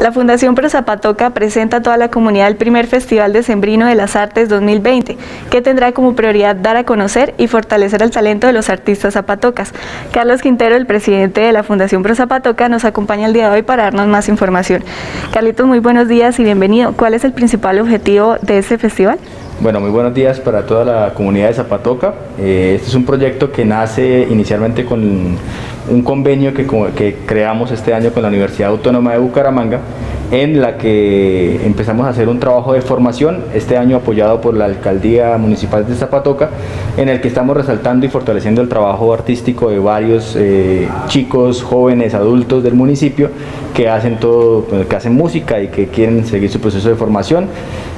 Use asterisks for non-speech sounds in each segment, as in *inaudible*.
La Fundación Pro Zapatoca presenta a toda la comunidad el primer Festival de Sembrino de las Artes 2020, que tendrá como prioridad dar a conocer y fortalecer el talento de los artistas zapatocas. Carlos Quintero, el presidente de la Fundación Pro Zapatoca, nos acompaña el día de hoy para darnos más información. Carlitos, muy buenos días y bienvenido. ¿Cuál es el principal objetivo de este festival? Bueno, muy buenos días para toda la comunidad de Zapatoca. Eh, este es un proyecto que nace inicialmente con un convenio que, creamos este año con la Universidad Autónoma de Bucaramanga en la que empezamos a hacer un trabajo de formación, este año apoyado por la Alcaldía Municipal de Zapatoca, en el que estamos resaltando y fortaleciendo el trabajo artístico de varios eh, chicos, jóvenes, adultos del municipio que hacen todo, que hacen música y que quieren seguir su proceso de formación.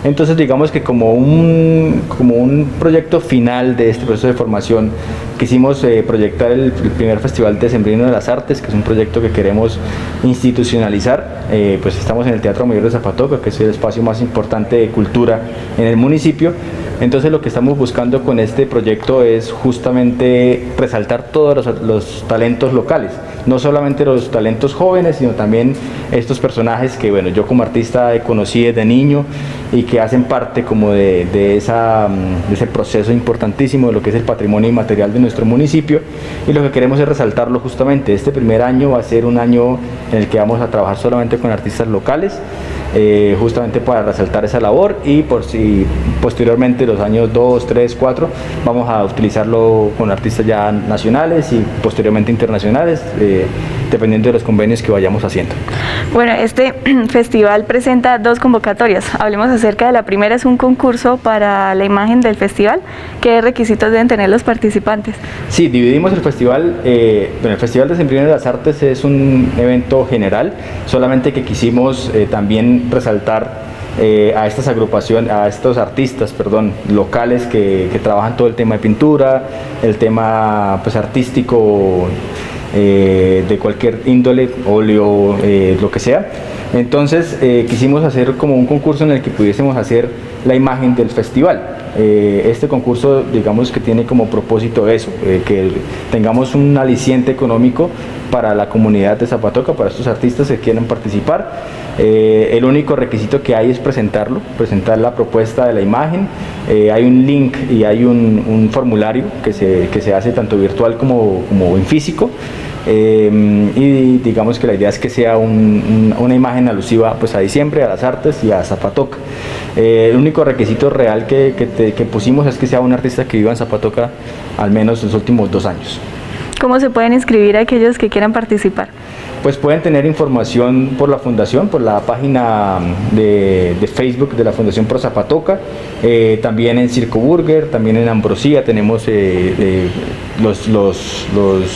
Entonces digamos que como un, como un proyecto final de este proceso de formación, quisimos eh, proyectar el, primer Festival de Sembrino de las Artes, que es un proyecto que queremos institucionalizar. Eh, pues estamos en el Teatro Mayor de Zapatoca, que es el espacio más importante de cultura en el municipio. Entonces lo que estamos buscando con este proyecto es justamente resaltar todos los, talentos locales, no solamente los talentos jóvenes, sino también estos personajes que bueno, yo como artista conocí desde niño y que hacen parte como de, mm, de ese proceso importantísimo de lo que es el patrimonio inmaterial de nuestro municipio. Y lo que queremos es resaltarlo justamente. Este primer año va a ser un año en el que vamos a trabajar solamente con artistas locales eh, justamente para resaltar esa labor y por si posteriormente los años 2, 3, 4 vamos a utilizarlo con artistas ya nacionales y posteriormente internacionales eh, dependiendo de los convenios que vayamos haciendo. Bueno, este *clears throat* festival presenta dos convocatorias. Hablemos acerca de la primera, es un concurso para la imagen del festival. ¿Qué requisitos deben tener los participantes? Sí, dividimos el festival. Eh, bueno, el Festival de Sembrino de las Artes es un evento general, solamente que quisimos también resaltar eh, a estas agrupaciones, a estos artistas, perdón, locales que, trabajan todo el tema de pintura, el tema pues, artístico eh, de cualquier índole, óleo, eh, lo que sea. Entonces quisimos hacer como un concurso en el que pudiésemos hacer la imagen del festival. este concurso digamos que tiene como propósito eso, que tengamos un aliciente económico para la comunidad de Zapatoca, para estos artistas que quieran participar eh, el único requisito que hay es presentarlo, presentar la propuesta de la imagen. Eh, hay un link y hay un, formulario que se, que se, hace tanto virtual como, como en físico. Eh, y digamos que la idea es que sea una imagen alusiva pues, a diciembre, a las artes y a Zapatoca. el único requisito real que, que, que pusimos es que sea un artista que viva en Zapatoca al menos los últimos dos años. ¿Cómo se pueden inscribir aquellos que quieran participar? Pues pueden tener información por la fundación, por la página de, Facebook de la Fundación Pro Zapatoca, eh, también en Circo Burger, también en Ambrosía tenemos eh, eh, los,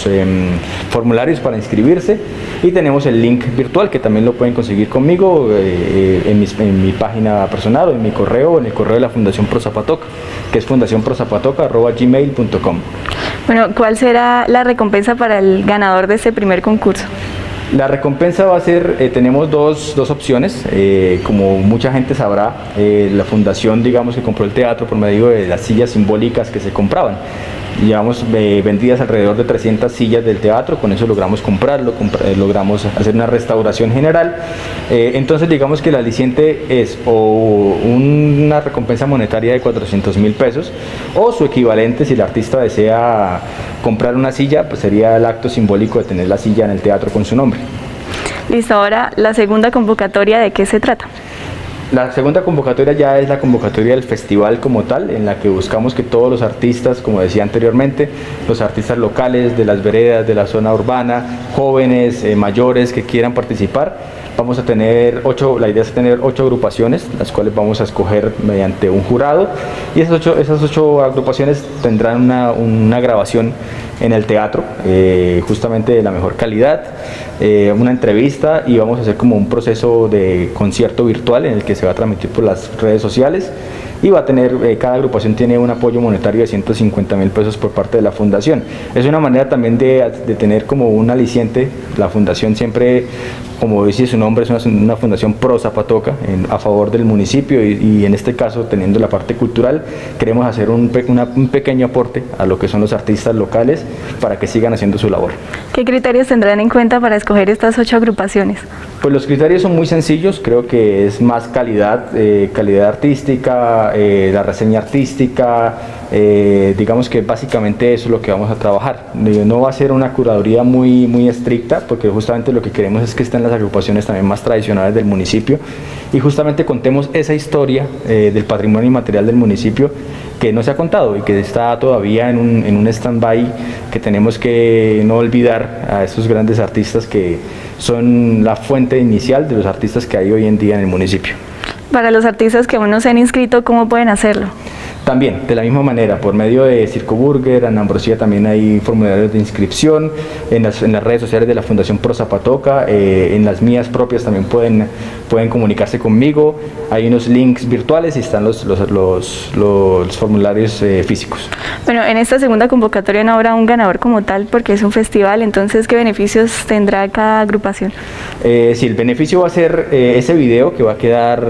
em, formularios para inscribirse y tenemos el link virtual que también lo pueden conseguir conmigo en mi, en, mi, página personal o en mi correo, en el correo de la Fundación Pro Zapatoca, que es fundacionprozapatoca.gmail.com. Bueno, ¿cuál será la recompensa para el ganador de este primer concurso? La recompensa va a ser, eh, tenemos dos, dos opciones, eh, como mucha gente sabrá, eh, la fundación digamos que compró el teatro por medio de las sillas simbólicas que se compraban llevamos eh, vendidas alrededor de 300 sillas del teatro, con eso logramos comprarlo, eh, logramos hacer una restauración general. Eh, entonces digamos que el aliciente es o una recompensa monetaria de 400 mil pesos o su equivalente si el artista desea comprar una silla, pues sería el acto simbólico de tener la silla en el teatro con su nombre. Listo, ahora la segunda convocatoria, ¿de qué se trata? La segunda convocatoria ya es la convocatoria del festival como tal, en la que buscamos que todos los artistas, como decía anteriormente, los artistas locales de las veredas, de la zona urbana, jóvenes, eh, mayores que quieran participar, vamos a tener ocho, la idea es tener ocho agrupaciones, las cuales vamos a escoger mediante un jurado, y esas ocho, esas ocho agrupaciones tendrán una, una grabación en el teatro, eh, justamente de la mejor calidad, eh, una entrevista y vamos a hacer como un proceso de concierto virtual en el que se va a transmitir por las redes sociales. Y va a tener, eh, cada agrupación tiene un apoyo monetario de 150 mil pesos por parte de la fundación. Es una manera también de, de tener como un aliciente, la fundación siempre como dice su nombre, es una, fundación pro Zapatoca a favor del municipio y, en este caso, teniendo la parte cultural, queremos hacer un, un, pequeño aporte a lo que son los artistas locales para que sigan haciendo su labor. ¿Qué criterios tendrán en cuenta para escoger estas ocho agrupaciones? Pues los criterios son muy sencillos, creo que es más calidad, eh, calidad artística, eh, la reseña artística, eh, digamos que básicamente eso es lo que vamos a trabajar. No va a ser una curaduría muy, muy estricta, porque justamente lo que queremos es que estén las agrupaciones también más tradicionales del municipio y justamente contemos esa historia eh, del patrimonio inmaterial del municipio que no se ha contado y que está todavía en un, en un stand-by que tenemos que no olvidar a estos grandes artistas que son la fuente inicial de los artistas que hay hoy en día en el municipio. Para los artistas que aún no se han inscrito, ¿cómo pueden hacerlo? También, de la misma manera, por medio de Circo Burger, en Ambrosía también hay formularios de inscripción, en las, en las redes sociales de la Fundación Pro Zapatoca, eh, en las mías propias también pueden, pueden comunicarse conmigo, hay unos links virtuales y están los, los, los, formularios eh, físicos. Bueno, en esta segunda convocatoria no habrá un ganador como tal porque es un festival, entonces ¿qué beneficios tendrá cada agrupación? Eh, sí, el beneficio va a ser ese video que va a quedar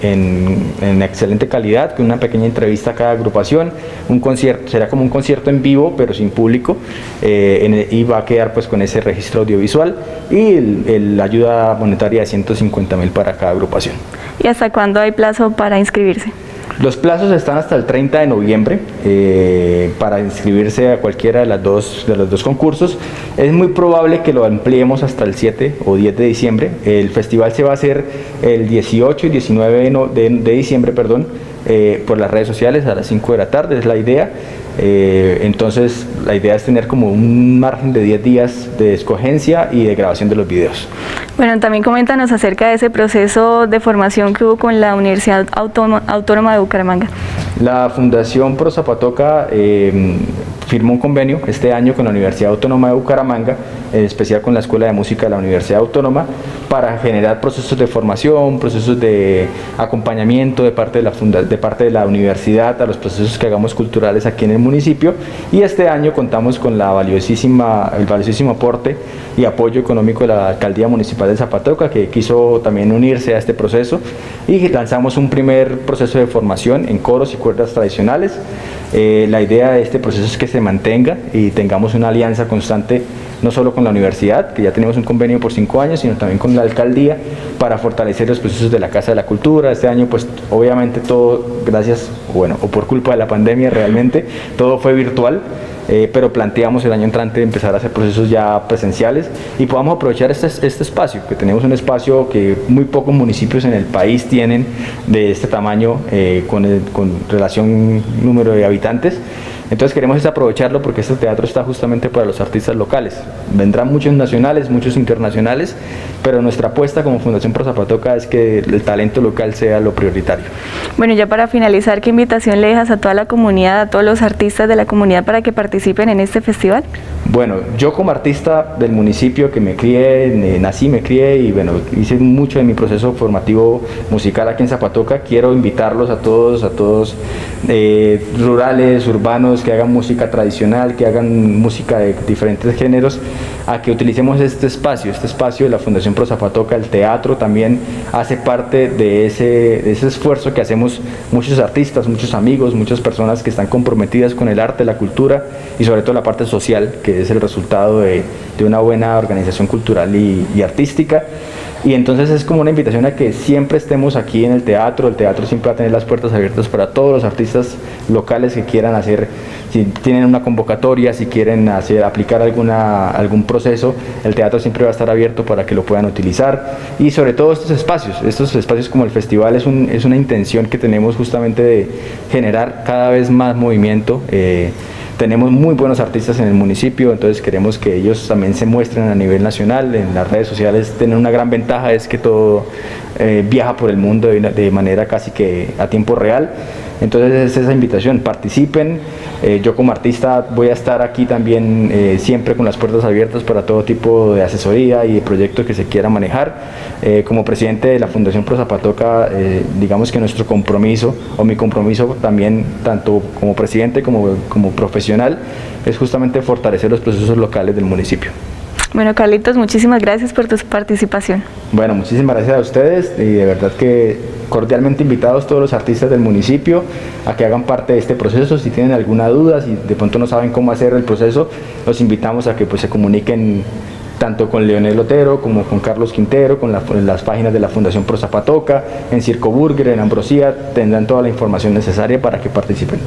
en, en excelente calidad, con una pequeña entrevista cada agrupación, un concierto, será como un concierto en vivo pero sin público eh, y va a quedar pues con ese registro audiovisual y la ayuda monetaria de 150 mil para cada agrupación. ¿Y hasta cuándo hay plazo para inscribirse? Los plazos están hasta el 30 de noviembre eh, para inscribirse a cualquiera de, las dos, de los dos concursos. Es muy probable que lo ampliemos hasta el 7 o 10 de diciembre. El festival se va a hacer el 18 y 19 de, de diciembre, perdón, eh, por las redes sociales a las 5 de la tarde, es la idea. Eh, entonces la idea es tener como un margen de 10 días de escogencia y de grabación de los videos. Bueno, también coméntanos acerca de ese proceso de formación que hubo con la Universidad Autónoma, de Bucaramanga. La Fundación Pro Zapatoca eh, firmó un convenio este año con la Universidad Autónoma de Bucaramanga, en especial con la Escuela de Música de la Universidad Autónoma, para generar procesos de formación, procesos de acompañamiento de parte de la, universidad a los procesos que hagamos culturales aquí en el municipio. Y este año contamos con la valiosísima, el valiosísimo aporte y apoyo económico de la Alcaldía Municipal de Zapatoca, que quiso también unirse a este proceso y lanzamos un primer proceso de formación en coros y cuerdas tradicionales. Eh, la idea de este proceso es que se mantenga y tengamos una alianza constante no solo con la universidad, que ya tenemos un convenio por cinco años, sino también con la alcaldía para fortalecer los procesos de la Casa de la Cultura. Este año, pues obviamente todo, gracias, bueno, o por culpa de la pandemia realmente, todo fue virtual. Eh, pero planteamos el año entrante empezar a hacer procesos ya presenciales y podamos aprovechar este, este espacio, que tenemos un espacio que muy pocos municipios en el país tienen de este tamaño eh, con, con relación número de habitantes. Entonces queremos aprovecharlo porque este teatro está justamente para los artistas locales. Vendrán muchos nacionales, muchos internacionales, pero nuestra apuesta como Fundación Pro Zapatoca es que el talento local sea lo prioritario. Bueno, ya para finalizar, ¿qué invitación le dejas a toda la comunidad, a todos los artistas de la comunidad para que participen en este festival? Bueno, yo como artista del municipio que me crié, nací, me crié y bueno, hice mucho de mi proceso formativo musical aquí en Zapatoca, quiero invitarlos a todos, a todos eh, rurales, urbanos, que hagan música tradicional, que hagan música de diferentes géneros, a que utilicemos este espacio, este espacio de la Fundación Pro Zapatoca, el teatro también hace parte de ese, esfuerzo que hacemos muchos artistas, muchos amigos, muchas personas que están comprometidas con el arte, la cultura y sobre todo la parte social, que es el resultado de, una buena organización cultural y artística. Y entonces es como una invitación a que siempre estemos aquí en el teatro. El teatro siempre va a tener las puertas abiertas para todos los artistas locales que quieran hacer, si tienen una convocatoria, si quieren hacer, aplicar alguna, algún proceso, el teatro siempre va a estar abierto para que lo puedan utilizar. Y sobre todo estos espacios, estos espacios como el festival es, un, es una intención que tenemos justamente de generar cada vez más movimiento. Eh, tenemos muy buenos artistas en el municipio, entonces queremos que ellos también se muestren a nivel nacional. En las redes sociales tienen una gran ventaja, es que todo eh, viaja por el mundo de, de manera casi que a tiempo real. Entonces es esa invitación, participen. Eh, yo como artista voy a estar aquí también eh, siempre con las puertas abiertas para todo tipo de asesoría y de proyectos que se quiera manejar. Eh, como presidente de la Fundación Pro Zapatoca, digamos que nuestro compromiso o mi compromiso también, tanto como presidente como, como profesional, es justamente fortalecer los procesos locales del municipio. Bueno, Carlitos, muchísimas gracias por tu participación. Bueno, muchísimas gracias a ustedes y de verdad que cordialmente invitados todos los artistas del municipio a que hagan parte de este proceso. Si tienen alguna duda, si de pronto no saben cómo hacer el proceso, los invitamos a que pues, se comuniquen tanto con Leonel Lotero como con Carlos Quintero, con, las páginas de la Fundación Pro Zapatoca, en Circo Burger, en Ambrosía, tendrán toda la información necesaria para que participen.